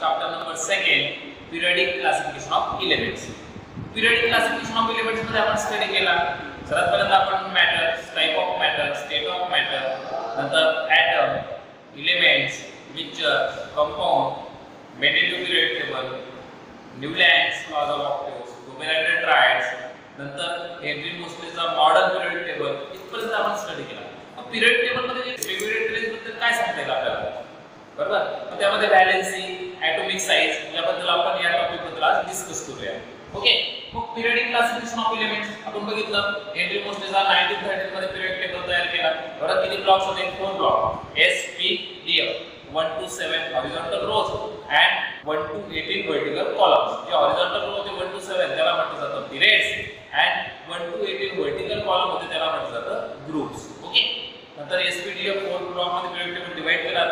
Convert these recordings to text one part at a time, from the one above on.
chapter number second periodic classification of elements. Periodic classification of elements मध्ये आपण study केला. सर्वात पहिल्यांदा आपण matter type of matter state of matter नंतर atom elements mixture compound Mendeleev period table Newlands laws of octaves कोबेलाइटेड triads नंतर Henry मोस्लेचा modern period table इथपर्यंत आपण स्टडी केला. पिरियड टेबलमध्ये वेगवेगळे ट्रेस बद्दल काय सांगता येईल आपल्याला? बरोबर? त्यामध्ये बॅलेन्सिंग ॲटॉमिक साईज याबद्दल आपण या टॉपिकबद्दल आज डिस्कस करूया. ओके मग पिरियडिक क्लासिफिकेशन ऑफ एलिमेंट्स आपण बघितलं. हेनरी मोस्लेचा 1913 मध्ये पिरियड टेबल तयार केला. बरं किती ब्लॉक्स होते? दोन block S P D F 1 to 7 horizontal rows and 1 to 18 vertical columns जे हॉरिझॉन्टल रो होते 1 टू 7 त्याला म्हटलं जातं periods and 1 to 18 vertical column होते त्याला म्हटलं जातं groups ओके नंतर एसपीडीएफ फोर ब्लॉकमध्ये पिरियड टेबल डिवाइड केला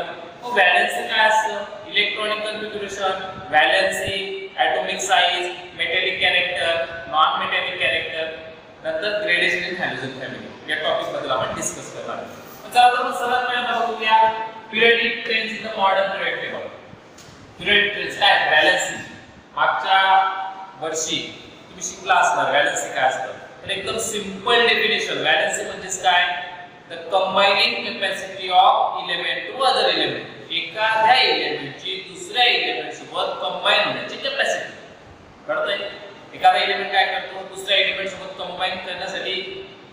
मग व्हॅलेन्सी काय असतं electronic configuration valency atomic size metallic character non metallic character नंतर ग्रेडेशन इन हॅलोजन फॅमिली या टॉपिकबद्दल आपण डिस्कस करणार आहोत. चला तर सर्वात पहिल्यांदा बघूया periodic trends in the modern period table period trends काय बॅलन्सिंग मागच्या वर्षी तुम्ही शिकला असणार व्हॅलेन्सी काय असतं? तर एकदम सिंपल डेफिनेशन व्हॅलेन्सी म्हणजेच काय? The combining capacity of element to other element एखाद्या इलेमेंटची दुसऱ्या इलेमेंट सोबत कंबाईन होण्याची कॅपॅसिटी कळतंय एखादा एलिमेंट काय करतो दुसऱ्या एलिमेंट सोबत कंबाईन करण्यासाठी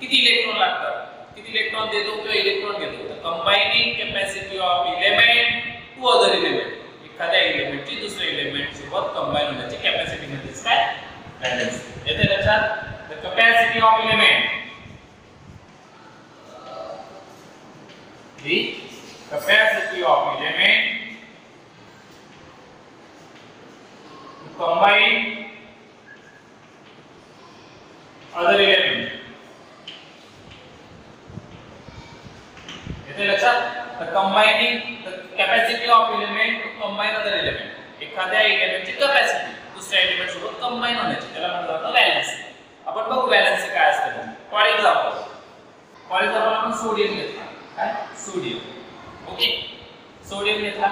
किती इलेक्ट्रॉन लागतात? किती इलेक्ट्रॉन देतो किंवा इलेक्ट्रॉन घेतो? तर combining capacity of element to other element एखाद्या इलेमेंटची दुसऱ्या इलेमेंट सोबत कंबाईन होण्याची कॅपॅसिटी म्हणजेच काय? बॅलन्स येते लक्षात? The capacity of element the capacity of element to combine other element येते लक्षात of combining the capacity of element to combine other एखाद्या एलिमेंटची कॅपॅसिटी दुसऱ्या एलिमेंट सोबत कंबाईन होण्याची. त्याला म्हणलं जातं बॅलन्स आपण बघू व्हॅलेन्सी काय असतं फॉर एक्झाम्पल फॉर एक्झाम्पल आपण सोडियम घेतला. काय? सोडियम ओके सोडियम घेतला.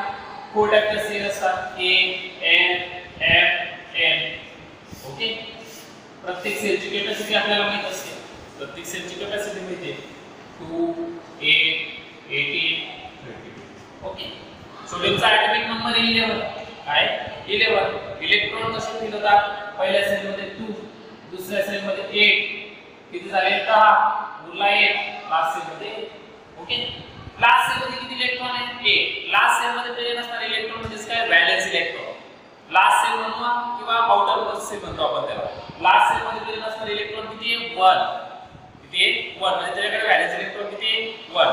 फोर टाईपचे सेल असतात. A N M N okay प्रत्येक सेलची कॅपॅसिटी आपल्याला माहीत असते. प्रत्येक सेलची कॅपॅसिटी माहिती आहे. टू एट एटीन ओके सोडियमचा ॲटॉमिक नंबर इलेव्हन काय? इलेव्हन इलेक्ट्रॉन कसे फिल होतात? पहिल्या सेलमध्ये टू दुसऱ्या सेलमध्ये एट किती झाले? दहा. उरला एट लास्ट सेलमध्ये ओके लास्ट सेलमध्ये किती इलेक्ट्रॉन आहेत? एक. लास्ट सेलमध्ये प्रेझेंट असणारे इलेक्ट्रॉन म्हणजे काय? बॅलन्स इलेक्ट्रॉन लास्ट सेल म्हणूया किंवा पावडर सेल म्हणतो आपण त्याला. लास्ट सेल मध्ये प्रेझेंट इलेक्ट्रॉन किती? आहे वन किती? आहे 1 म्हणजे त्याच्याकडे व्हॅलेन्स इलेक्ट्रॉन किती? आहे वन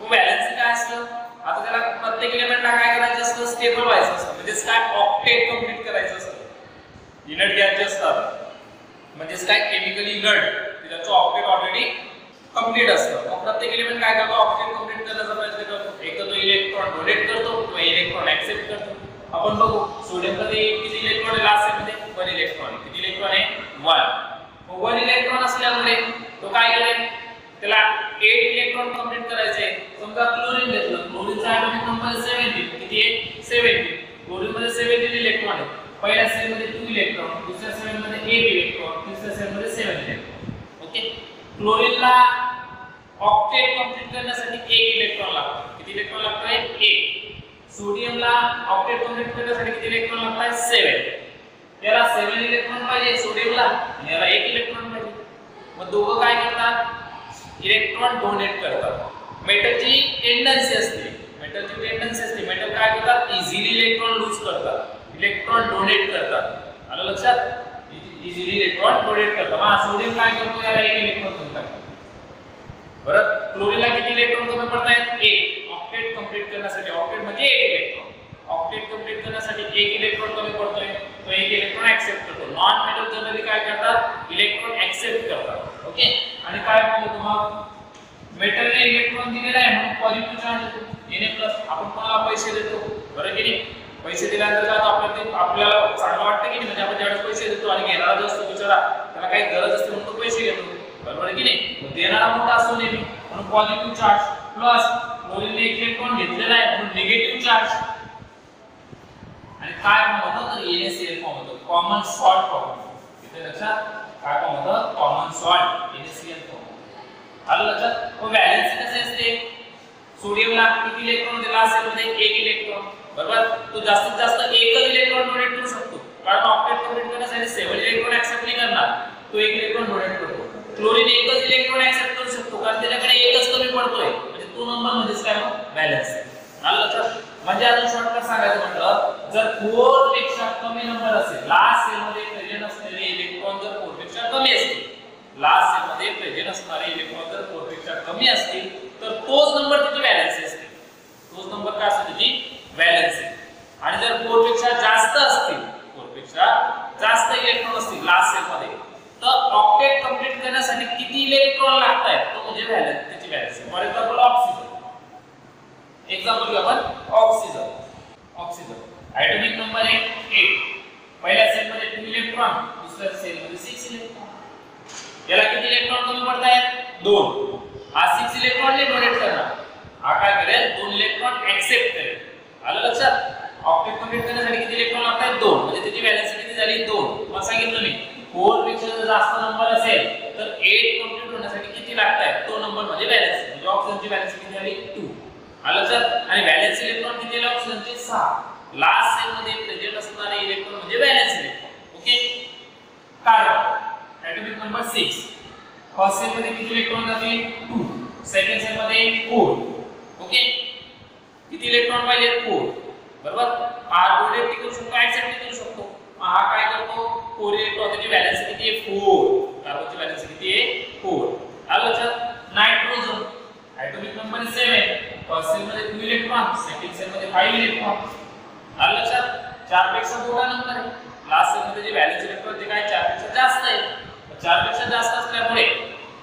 मग व्हॅलेन्स काय असतं? आता त्याला प्रत्येक इलेमेंटला काय करायचं असतं? स्टेबल व्हायचं असतं. म्हणजे काय? ऑक्टेट कंप्लीट करायचं असतं. इनट घ्यायचे असतात म्हणजेच काय? केमिकली इनर्ट त्याचं ऑक्टेट ऑलरेडी कंप्लीट असतं. मग प्रत्येक इलेमेंट काय करतो? ऑक्टेट कंप्लीट करण्याचा प्रयत्न करतो. एक तर तो इलेक्ट्रॉन डोनेट करतो किंवा इलेक्ट्रॉन ऍक्सेप्ट करतो. आपण बघू. सोडियममध्ये किती इलेक्ट्रॉन आहे? लास्टमध्ये वन इलेक्ट्रॉन किती इलेक्ट्रॉन आहे? वन वन इलेक्ट्रॉन असल्यामुळे तो काय करेल त्याला एट इलेक्ट्रॉन कंप्लीट करायचे समजा क्लोरीन घेतलं. क्लोरीनचा ऍटॉमिक नंबर 17 किती आहे? 17 क्लोरीन मध्ये 17 इलेक्ट्रॉन आहे. पहिल्या सेल मध्ये टू इलेक्ट्रॉन दुसऱ्या सेल मध्ये एट इलेक्ट्रॉन तिसऱ्या सेल मध्ये सेव्हन इलेक्ट्रॉन ओके क्लोरीनला ऑक्टेट कंप्लीट करण्यासाठी एक इलेक्ट्रॉन लागतो. किती इलेक्ट्रॉन लागतो? एक. सोडियमला ऑक्टेट कंप्लीट करण्यासाठी किती इलेक्ट्रॉन लागतात? सेवन. याला सेवन इलेक्ट्रॉन पाहिजे सोडियमला? याला एक इलेक्ट्रॉन पाहिजे. मग दोघं काय करतात? इलेक्ट्रॉन डोनेट करतात. मेटलची टेंडन्सी असते. मेटलची टेंडन्सी असते. मेटल काय करतात? इझिली इलेक्ट्रॉन लूज करतात. इलेक्ट्रॉन डोनेट करतात. आलं लक्षात? इझिली इलेक्ट्रॉन डोनेट करतात. हा सोडियम काय करतो? याला एक इलेक्ट्रॉन कमी टाकतो बरं क्लोरीनला किती इलेक्ट्रॉन कमी पडतायत? एक. ऑक्टेट कंप्लीट करण्यासाठी ऑक्टेट म्हणजे एक इलेक्ट्रॉन. ऑक्टेट कंप्लीट करण्यासाठी एक इलेक्ट्रॉन कमी पडतोय तो एक इलेक्ट्रॉन ऍक्सेप्ट करतो. नॉन मेटल जनरली काय करतात? इलेक्ट्रॉन ऍक्सेप्ट करतात. ओके आणि काय म्हणतो मग मेटलने इलेक्ट्रॉन दिलेला आहे म्हणून पॉझिटिव्ह चार्ज येतो. एने प्लस आपण कोणाला पैसे देतो? बरं की नाही? पैसे दिल्यानंतर काय आपल्याला ते आपल्याला चांगलं वाटतं की नाही? म्हणजे आपण ज्यावेळेस पैसे देतो आणि घेणारा जो असतो बिचारा त्याला काही गरज असते म्हणून तो पैसे घेतो. बरोबर की नाही? देणारा मोठा असतो नेहमी. म्हणून पॉझिटिव्ह चार्ज प्लस क्लोरीनने एक इलेक्ट्रॉन घेतलेला आहे म्हणून निगेटिव्ह चार्ज आणि काय फॉर्म होतं? तर एनएसएल फॉर्म होतो. कॉमन सॉल्ट फॉर्म इथे लक्षात? काय फॉर्म होतं? कॉमन सॉल्ट एनएसएल फॉर्म आलं लक्षात? मग व्हॅलेन्सी कसे असते? सोडियमला किती इलेक्ट्रॉन दिला असेल म्हणजे एक इलेक्ट्रॉन बरोबर? तो जास्तीत जास्त एकच इलेक्ट्रॉन डोनेट करू शकतो. कारण ऑक्टेट कंप्लीट करण्यासाठी सेवन इलेक्ट्रॉन ऍक्सेप्ट नाही करणार. तो एक इलेक्ट्रॉन डोनेट करतो. क्लोरीन एकच इलेक्ट्रॉन ऍक्सेप्ट करू शकतो. कारण त्याच्याकडे एकच कमी पडतोय. तो नंबर मध्येच काय मग? बॅलन्स आहे. आलं लक्षात म्हणजे अजून शॉर्टकट सांगायचं म्हटलं जर फोरपेक्षा कमी नंबर असेल लास्ट सेल मध्ये प्रेझेंट असलेले इलेक्ट्रॉन जर फोरपेक्षा कमी असतील लास्ट सेल मध्ये प्रेझेंट असणारे इलेक्ट्रॉन जर फोरपेक्षा कमी असतील तर तोच नंबर त्याची बॅलन्स असते तोच नंबर काय असतो त्याची व्हॅलेन्सी आणि जर 4 पेक्षा जास्त असतील 4 पेक्षा जास्त इलेक्ट्रॉन असतील लास्ट सेल मध्ये तर ऑक्टेट कंप्लीट करण्यासाठी किती इलेक्ट्रॉन लागतात तो म्हणजे व्हॅलेन्स त्याची valency for example oxygen example घेऊ आपण ऑक्सिजन ऑक्सिजन ऍटॉमिक नंबर आहे एट पहिल्या सेल मध्ये टू इलेक्ट्रॉन दुसऱ्या सेल मध्ये सिक्स इलेक्ट्रॉन याला किती इलेक्ट्रॉन कमी पडतायत? दोन. हा सिक्स इलेक्ट्रॉन ने डोनेट करणार. हा काय करेल? दोन इलेक्ट्रॉन एक्सेप्ट करेल. आलं लक्षात? ऑक्टेट कंप्लीट करण्यासाठी किती इलेक्ट्रॉन लागतात? दोन. म्हणजे त्याची व्हॅलेन्सी किती झाली? दोन. मला सांगितलं मी. फोरपेक्षा जर जास्त नंबर असेल तर एट कंप्लीट होण्यासाठी किती लागतात तो नंबर म्हणजे व्हॅलेन्सी म्हणजे ऑक्सिजनची व्हॅलेन्सी किती झाली? टू आलं लक्षात आणि व्हॅलेन्स इलेक्ट्रॉन किती आले? ऑक्सिजनचे 6 लास्ट सेल मध्ये प्रेझेंट असणारे इलेक्ट्रॉन म्हणजे valence electron okay carbon number 6 first shell मध्ये किती इलेक्ट्रॉन जातील? 2 सेकंड सेल मध्ये 4 ओके किती इलेक्ट्रॉन पाहिजे 4 बरोबर? हा डोनेट करू शकतो ऍक्सेप्ट करू शकतो. मग हा काय करतो? 4 इलेक्ट्रॉन त्याची व्हॅलेन्सी किती आहे? 4 कार्बनची बॅलन्स किती आहे? 4 आलं लक्षात? Nitrogen atomic number 7 first shell मध्ये 2 इलेक्ट्रॉन सेकंड सेल मध्ये 5 इलेक्ट्रॉन आलं लक्षात? चारपेक्षा मोठा नंबर आहे. लास्ट सेल मध्ये जे व्हॅलेन्स इलेक्ट्रॉन ते काय? चारपेक्षा जास्त आहे. चारपेक्षा जास्त असल्यामुळे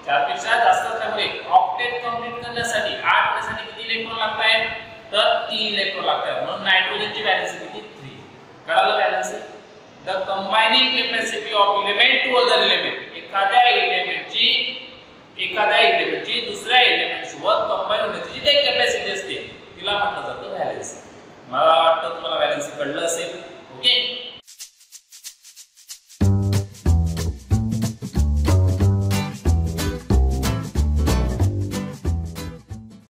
चारपेक्षा जास्त असल्यामुळे ऑक्टेट कंप्लीट करण्यासाठी आठ होण्यासाठी किती इलेक्ट्रॉन लागतायत तर तीन इलेक्ट्रॉन लागतात म्हणून नायट्रोजनची व्हॅलेन्स किती? थ्री कळालं valence the combining capacity of element to other element एखाद्या इलेमेंटची एखाद्या इलेमेंटची दुसऱ्या इलेमेंट सोबत कंबाईन होण्याची जी काही कॅपॅसिटी असते. तिला म्हटलं जातं व्हॅलेन्सी मला वाटतं तुम्हाला व्हॅलेन्सी कळलं असेल. ओके